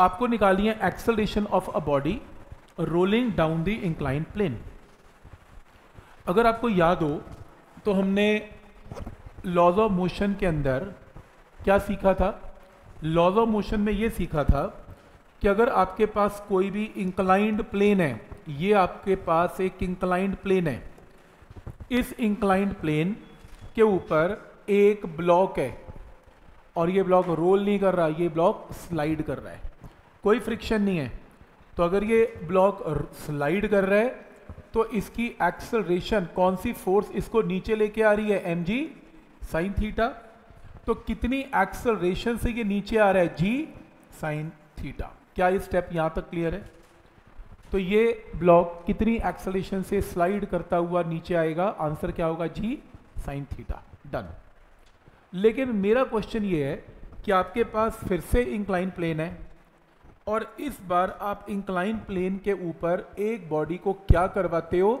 आपको निकाली है acceleration of a body rolling down the incline plane अगर आपको याद हो तो हमने लॉज ऑफ़ मोशन के अंदर क्या सीखा था? लॉज ऑफ़ मोशन में ये सीखा था कि अगर आपके पास कोई भी इंक्लाइंड प्लेन है, ये आपके पास एक इंक्लाइंड प्लेन है। इस इंक्लाइंड प्लेन के ऊपर एक ब्लॉक है और ये ब्लॉक रोल नहीं कर रहा, ये ब्लॉक स्लाइड कर रहा है। कोई फ्रिक्शन नहीं है। तो अगर ये ब्लॉक स्लाइड कर रहा है तो इसकी एक्सलरेशन कौन सी फोर्स इसको नीचे लेके आ रही है? एम जी साइन थीटा तो कितनी एक्सलरेशन से ये नीचे आ रहा है? जी साइन थीटा क्या ये स्टेप यहाँ तक क्लियर है? तो ये ब्लॉक कितनी एक्सलेशन से स्लाइड करता हुआ नीचे आएगा? आंसर क्या होगा? जी साइन थीटा डन लेकिन मेरा क्वेश्चन ये है कि आपके पास फिर से इंक्लाइन प्लेन है। और इस बार आप इंक्लाइन प्लेन के ऊपर एक बॉडी को क्या करवाते हो?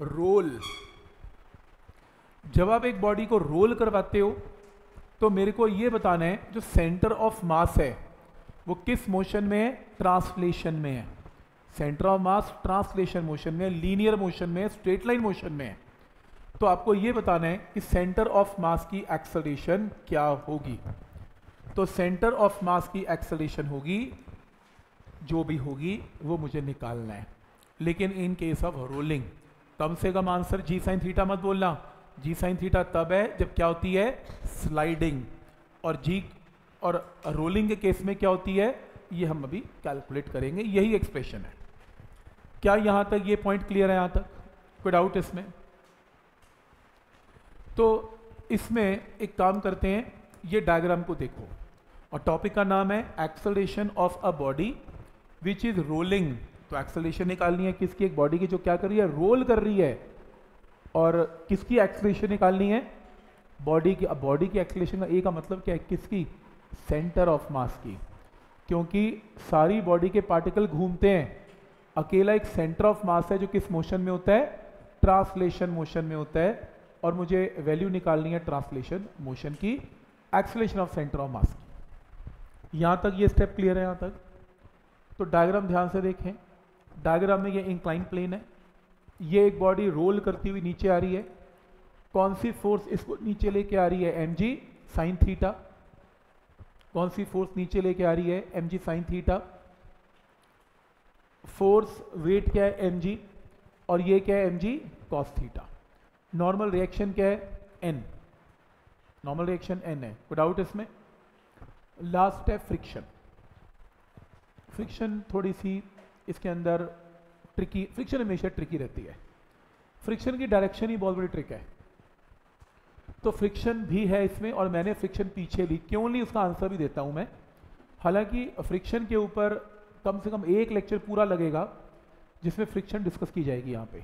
रोल जब आप एक बॉडी को रोल करवाते हो तो मेरे को यह बताना है, जो सेंटर ऑफ़ मास है, वो किस मोशन में है? ट्रांसलेशन में है. Centre of mass translation motion में लीनियर मोशन में स्ट्रेट लाइन मोशन में है. तो आपको यह बताना है कि सेंटर ऑफ़ मास की एक्सलेशन क्या होगी? तो सेंटर ऑफ़ मास की एक्सलेशन होगी जो भी होगी, वो मुझे निकालना है। लेकिन इन केस ऑफ़ रोलिंग कम से कम आंसर जी साइन थीटा मत बोलना। जी साइन थीटा तब है जब क्या होती है? स्लाइडिंग और जी और रोलिंग के केस में क्या होती है? ये हम अभी कैलकुलेट करेंगे। यही एक्सप्रेशन है। क्या यहाँ तक ये पॉइंट क्लियर है यहाँ तक? कोई डाउट इसमें? तो इसमें एक काम करते हैं। ये डायग्राम को देखो। और टॉपिक का नाम है acceleration of a body which is rolling तो एक्सलेशन निकालनी है किसकी? एक बॉडी की जो क्या कर रही है? रोल कर रही है। और किसकी एक्सलेशन निकालनी है? बॉडी की। बॉडी की एक्सलेशन का ए का मतलब क्या है? किसकी? सेंटर ऑफ़ मास की। क्योंकि सारी बॉडी के पार्टिकल घूमते हैं। अकेला एक सेंटर ऑफ़ मास है जो किस मोशन में होता है? ट्रांसलेशन मोशन में होता है। और मुझे वैल्यू निकालनी है ट्रांसलेशन मोशन की। Acceleration of centre of mass की। यहाँ तक ये स्टेप क्लियर है, यहाँ तक? तो डायग्राम ध्यान से देखें। डायग्राम में ये इंक्लाइन प्लेन है। ये एक बॉडी रोल करती हुई नीचे आ रही है। कौन सी फोर्स इसको नीचे लेके आ रही है? एम जी साइन थीटा कौन सी फोर्स नीचे लेके आ रही है? M g sine theta force weight क्या है? एम जी और ये क्या है? M g cos theta normal reaction क्या है? एन नॉर्मल रिएक्शन एन है। कोई डाउट इसमें। लास्ट है फ्रिक्शन फ्रिक्शन थोड़ी सी इसके अंदर ट्रिकी फ्रिक्शन हमेशा ट्रिकी रहती है। फ्रिक्शन की डायरेक्शन ही बहुत बड़ी ट्रिक है। तो फ्रिक्शन भी है इसमें और मैंने फ्रिक्शन पीछे ली। क्यों नहीं? उसका आंसर भी देता हूँ मैं। हालाँकि फ्रिक्शन के ऊपर कम से कम एक लेक्चर पूरा लगेगा, जिसमें फ्रिक्शन डिस्कस की जाएगी यहाँ पे।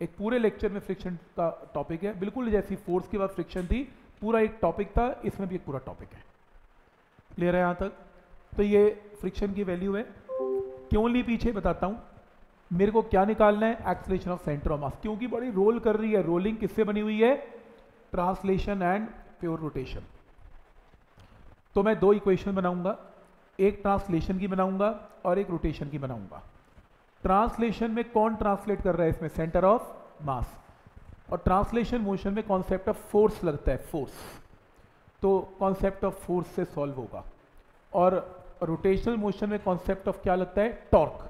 एक पूरे लेक्चर में फ्रिक्शन का टॉपिक है। बिल्कुल जैसी फोर्स के बाद फ्रिक्शन थी, पूरा एक टॉपिक था, इसमें भी एक पूरा टॉपिक है। क्लियर है यहाँ तक? तो ये फ्रिक्शन की वैल्यू है। क्यों ली पीछे बताता हूँ। मेरे को क्या निकालना है? Acceleration of centre of mass क्योंकि बड़ी रोल कर रही है। रोलिंग किससे बनी हुई है? ट्रांसलेशन एंड प्योर रोटेशन तो मैं दो इक्वेशन बनाऊँगा। एक ट्रांसलेशन की बनाऊँगा और एक रोटेशन की बनाऊँगा। ट्रांसलेशन में कौन ट्रांसलेट कर रहा है इसमें? सेंटर ऑफ़ मास और ट्रांसलेशन मोशन में कॉन्सेप्ट ऑफ़ फोर्स लगता है। फोर्स तो कॉन्सेप्ट ऑफ़ फोर्स से सॉल्व होगा। और रोटेशनल मोशन में कॉन्सेप्ट ऑफ़ क्या लगता है? टॉर्क।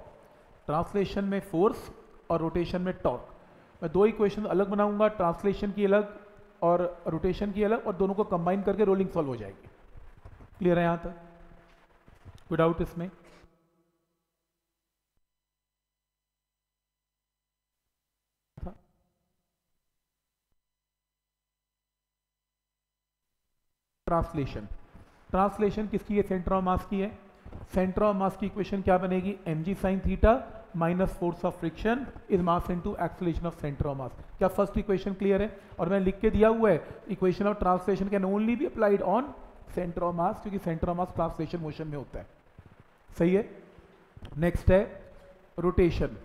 ट्रांसलेशन में फोर्स और रोटेशन में टॉर्क। मैं दो इक्वेशन अलग बनाऊँगा, ट्रांसलेशन की अलग और रोटेशन की अलग, और दोनों को कंबाइन करके रोलिंग सॉल्व हो जाएगी। क्लियर है यहाँ तक? विदाउट इसमें। ट्रांसलेशन। ट्रांसलेशन किसकी है? सेंटर ऑफ़ मास की है। सेंटर ऑफ़ मास की इक्वेशन क्या बनेगी? M G sine theta minus force of friction is mass into acceleration of centre of mass क्या फ़र्स्ट इक्वेशन क्लियर है? और मैं लिख के दिया हुआ है equation of translation can only be applied on centre of mass क्योंकि centre of mass translation motion में होता है। सही है? नेक्स्ट है रोटेशन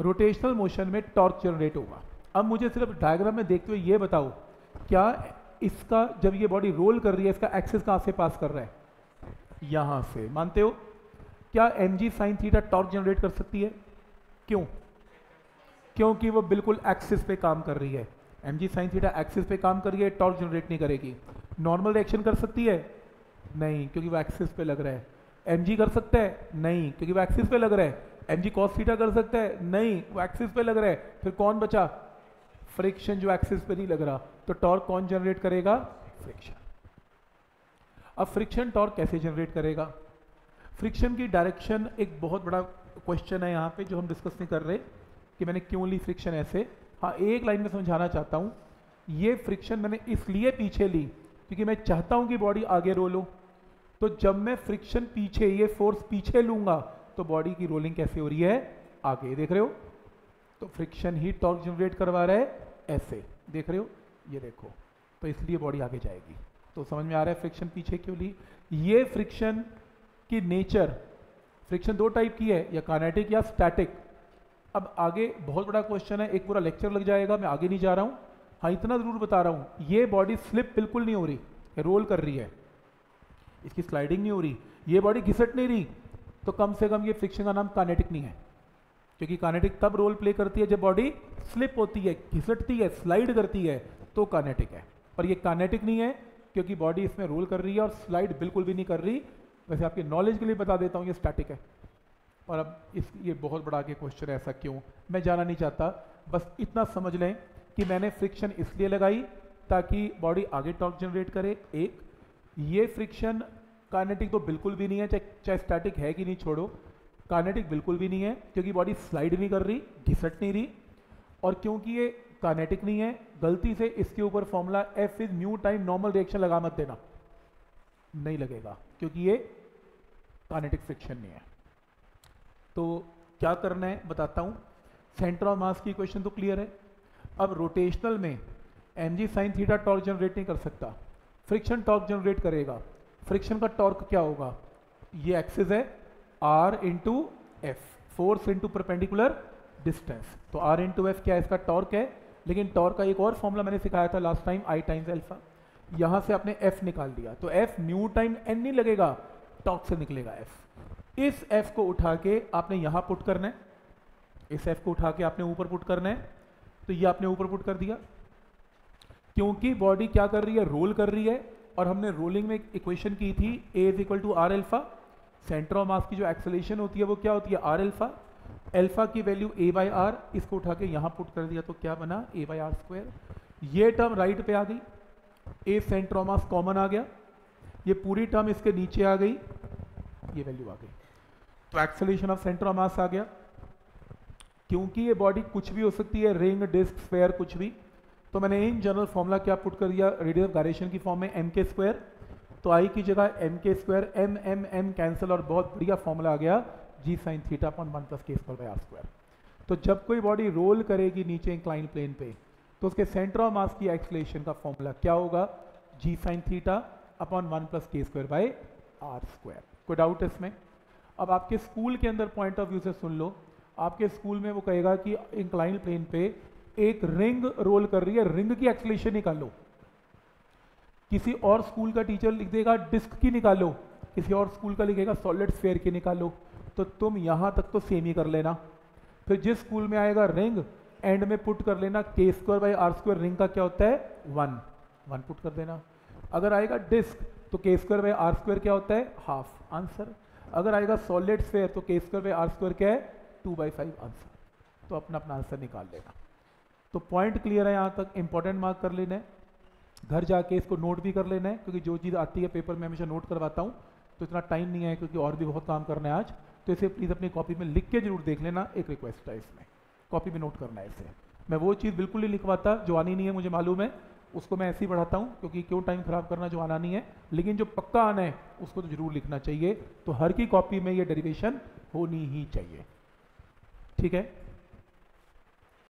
रोटेशनल मोशन में टॉर्क जनरेट होगा। अब मुझे सिर्फ़ डायग्राम में देखते हुए ये बताओ, क्या इसका जब ये बॉडी रोल कर रही है, इसका एक्सेस कहाँ से पास कर रहा है? यहाँ से। मानते हो? क्या M G sine theta torque generate कर सकती है? क्यों? क्योंकि वो बिल्कुल एक्सिस पे काम कर रही है। M G sine theta axis पे काम कर रही है टॉर्क जनरेट नहीं करेगी। नॉर्मल रिएक्शन कर सकती है? नहीं, क्योंकि वो एक्सिस पे लग रहा है। एम जी कर सकता है? नहीं, क्योंकि वो एक्सिस पे लग रहा है। एम जी कॉस थीटा कर सकता है? नहीं, वो एक्सिस पे लग रहा है। फिर कौन बचा? फ्रिक्शन जो एक्सिस पे नहीं लग रहा। तो टॉर्क कौन जनरेट करेगा? फ्रिक्शन अब फ्रिक्शन टॉर्क कैसे जनरेट करेगा? फ्रिक्शन की डायरेक्शन एक बहुत बड़ा क्वेश्चन है यहाँ पे जो हम डिस्कस नहीं कर रहे, कि मैंने क्यों ली फ्रिक्शन ऐसे। हाँ एक लाइन में समझाना चाहता हूँ। ये फ्रिक्शन मैंने इसलिए पीछे ली क्योंकि मैं चाहता हूँ कि बॉडी आगे रोलो तो जब मैं फ्रिक्शन पीछे, ये फोर्स पीछे लूँगा तो बॉडी की रोलिंग कैसे हो रही है? आगे, देख रहे हो? तो फ्रिक्शन ही टॉर्क जनरेट करवा रहा है, ऐसे, देख रहे हो? ये देखो तो इसलिए बॉडी आगे जाएगी। तो समझ में आ रहा है फ्रिक्शन पीछे क्यों ली? ये फ्रिक्शन की नेचर फ्रिक्शन दो टाइप की है, या कानेटिक या स्टैटिक अब आगे बहुत बड़ा क्वेश्चन है, एक पूरा लेक्चर लग जाएगा, मैं आगे नहीं जा रहा हूँ। हाँ इतना ज़रूर बता रहा हूँ, ये बॉडी स्लिप बिल्कुल नहीं हो रही रोल कर रही है। इसकी स्लाइडिंग नहीं हो रही, ये बॉडी घिसट नहीं रही तो कम से कम ये फ्रिक्शन का नाम कानेटिक नहीं है। क्योंकि कानेटिक तब रोल प्ले करती है जब बॉडी स्लिप होती है, घिसटती है स्लाइड करती है तो कानेटिक है। पर ये कानेटिक नहीं है, क्योंकि बॉडी इसमें रोल कर रही है और स्लाइड बिल्कुल भी नहीं कर रही। वैसे आपके नॉलेज के लिए बता देता हूँ, ये स्टैटिक है। और अब इस, ये बहुत बड़ा आगे क्वेश्चन है, ऐसा क्यों? मैं जाना नहीं चाहता। बस इतना समझ लें कि मैंने फ्रिक्शन इसलिए लगाई ताकि बॉडी आगे टॉर्क जनरेट करे। एक, ये फ्रिक्शन कानेटिक तो बिल्कुल भी नहीं है, चाहे चाहे स्टैटिक है कि नहीं छोड़ो। कानेटिक बिल्कुल भी नहीं है, क्योंकि बॉडी स्लाइड नहीं कर रही, घिसट नहीं रही। और क्योंकि ये कानेटिक नहीं है, गलती से इसके ऊपर formula F is mu time normal reaction लगा मत देना। नहीं लगेगा, क्योंकि ये कानेटिक फ्रिक्शन नहीं है। तो क्या करना है, बताता हूँ। सेंटर ऑफ़ मास की क्वेश्चन तो क्लियर है। अब रोटेशनल में M G sine theta torque generate नहीं कर सकता। फ्रिक्शन टॉर्क जनरेट करेगा। फ्रिक्शन का टॉर्क क्या होगा? ये एक्सेस है R into F force into perpendicular distance तो आर इंटू एफ़ क्या इसका टॉर्क है लेकिन टॉर्क का एक और फॉर्मूला मैंने सिखाया था last time I times alpha यहाँ से आपने एफ़ निकाल दिया। तो एफ़ न्यू टाइम एन नहीं लगेगा टॉर्क से निकलेगा एफ़ इस एफ़ को उठा के आपने यहाँ पुट करना है। इस एफ़ को उठा के आपने ऊपर पुट करना है। तो ये आपने ऊपर पुट कर दिया। क्योंकि बॉडी क्या कर रही है? रोल कर रही है। और हमने रोलिंग में इक्वेशन की थी A is equal to R alpha centre of mass की जो एक्सेलेशन होती है, वो क्या होती है? आर एल्फा एल्फा की वैल्यू ए बाई आर इसको उठा के यहाँ पुट कर दिया तो क्या बना? ए बाई आर स्क्वायर ये टर्म राइट पे आ गई. A centre of mass common आ गया. ये पूरी टर्म इसके नीचे आ गई. ये वैल्यू आ गई. तो acceleration of centre of mass आ गया. क्योंकि ये बॉडी कुछ भी हो सकती है रिंग डिस्क स्क्वायर कुछ भी. तो मैंने इन जनरल फॉर्मूला क्या पुट कर दिया? रेडियस ऑफ़ गायरेशन की फॉर्म में एम के स्क्वायर तो आई की जगह M K square M M M cancel और बहुत बढ़िया फॉर्मूला आ गया. G sine theta upon one plus K square by R square तो जब कोई बॉडी रोल करेगी नीचे इंक्लाइन प्लेन पे तो उसके सेंटर ऑफ़ मास की एक्सलेशन का फॉर्मूला क्या होगा? G sine theta upon one plus K square by R square कोई डाउट इसमें? अब आपके स्कूल के अंदर पॉइंट ऑफ़ व्यू से सुन लो। आपके स्कूल में वो कहेगा कि इंक्लाइन प्लेन पे एक रिंग रोल कर रही है रिंग की एक्सलेशन निकालो। किसी और स्कूल का टीचर लिख देगा डिस्क की निकालो। किसी और स्कूल का लिखेगा सॉलिड स्फेयर की निकालो। तो तुम यहाँ तक तो सेम ही कर लेना। फिर जिस स्कूल में आएगा रिंग एंड में पुट कर लेना K square by R square ring का क्या होता है? वन। वन पुट कर देना। अगर आएगा डिस्क तो के स्क्वायर बाई आर स्क्वायर क्या होता है? हाफ़ आंसर अगर आएगा सॉलिड स्फेयर तो के स्क्वायर बाई आर स्क्वायर क्या है? टू बाई फाइव आंसर तो अपना अपना आंसर निकाल लेना। तो पॉइंट क्लियर है यहाँ तक। इंपॉर्टेंट मार्क कर लेना है। घर जाके इसको नोट भी कर लेना है, क्योंकि जो चीज़ आती है पेपर में, हमेशा नोट करवाता हूँ। तो इतना टाइम नहीं है, क्योंकि और भी बहुत काम करना है आज। तो इसे प्लीज़ अपनी कॉपी में लिख के ज़रूर देख लेना, एक रिक्वेस्ट है इसमें। कॉपी में नोट करना है इसे। मैं वो चीज़ बिल्कुल नहीं लिखवाता, जो आनी नहीं है मुझे मालूम है, उसको मैं ऐसे ही पढ़ाता हूँ, क्योंकि क्यों टाइम खराब करना, जो आना नहीं है। लेकिन जो पक्का आना है, उसको तो ज़रूर लिखना चाहिए। तो हर की कॉपी में ये डेरिवेशन होनी ही चाहिए। ठीक है?